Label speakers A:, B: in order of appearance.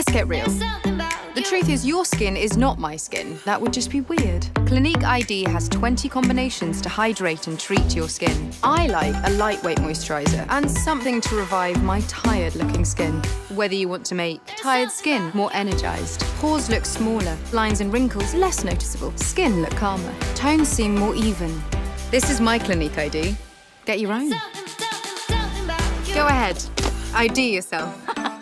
A: Let's get real. The truth is, your skin is not my skin. That would just be weird. Clinique ID has 20 combinations to hydrate and treat your skin. I like a lightweight moisturizer and something to revive my tired looking skin. Whether you want to make tired skin more energized, pores look smaller, lines and wrinkles less noticeable, skin look calmer, tones seem more even. This is my Clinique ID. Get your own. Go ahead, ID yourself.